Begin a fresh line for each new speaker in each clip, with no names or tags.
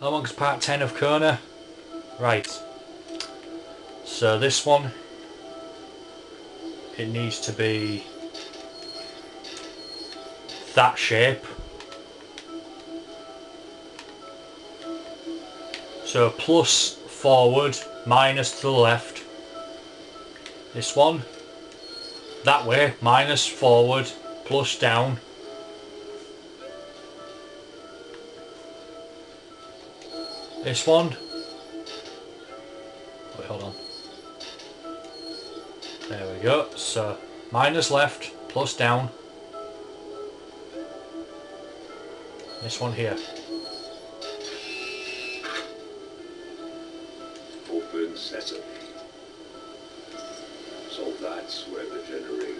Amongst part 10 of Kona. Right. So this one, it needs to be that shape. So plus forward, minus to the left. This one, that way, minus forward, plus down. This one. Wait, hold on. There we go. So minus left, plus down. This one here.
Open sesame. So that's where the generator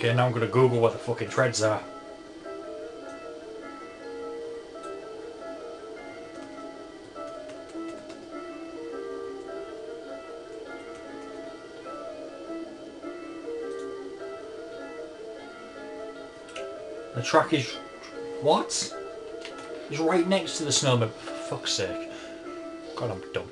Okay, now I'm gonna Google what the fucking treads are. The track is... What? It's right next to the snowman, for fuck's sake. God, I'm dumb.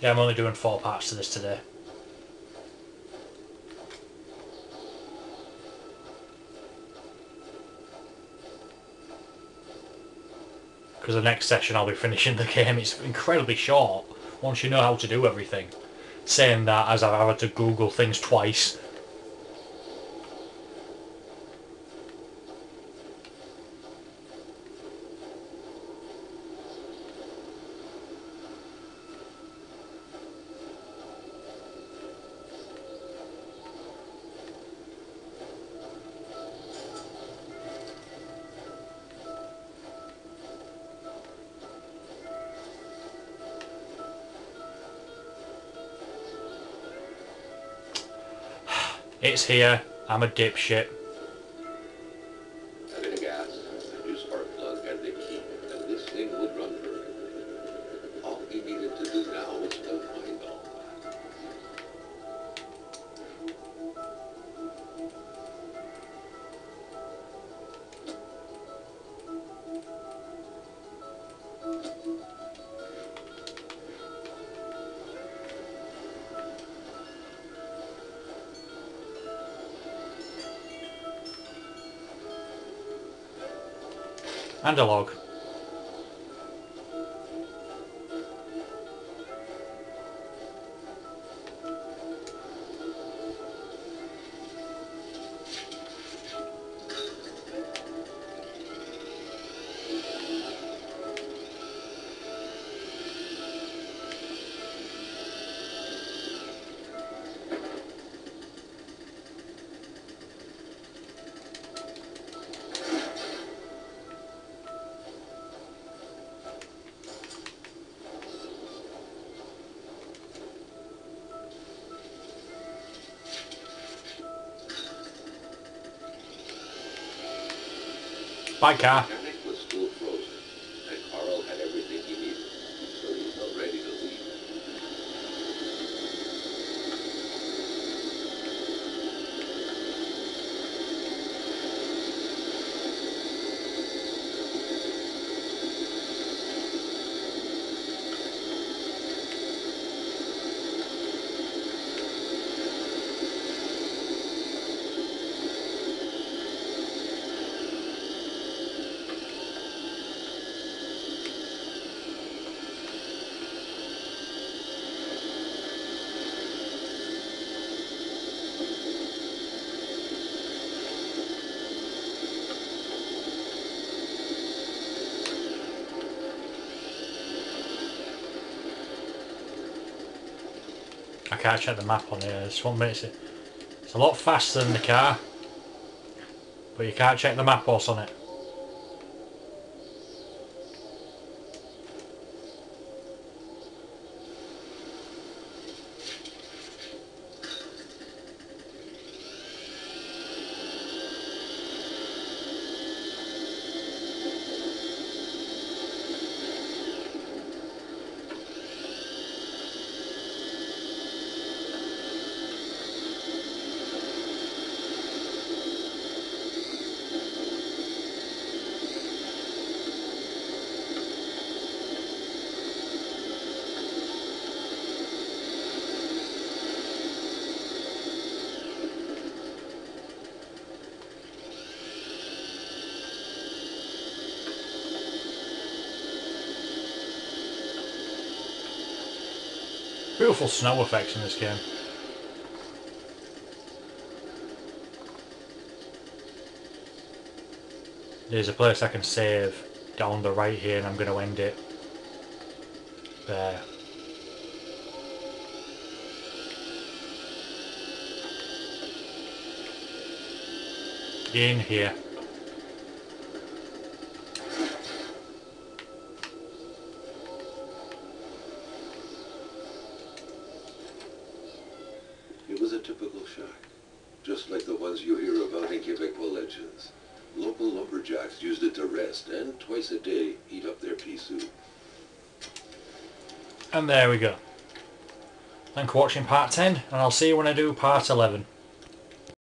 Yeah, I'm only doing four parts to this today. Because the next session I'll be finishing the game. It's incredibly short once you know how to do everything. Saying that as I've had to Google things twice. It's here. I'm a dipshit.
And
a log. Bye, car. I can't check the map on here. This one makes it. It's a lot faster than the car, but you can't check the map what's on it. Beautiful snow effects in this game. There's a place I can save down the right here and I'm going to end it there. In here.
A typical shack, just like the ones you hear about in Quebecois legends. Local lumberjacks used it to rest and twice a day eat up their pea soup.
And there we go. Thank you for watching part 10 and I'll see you when I do part 11.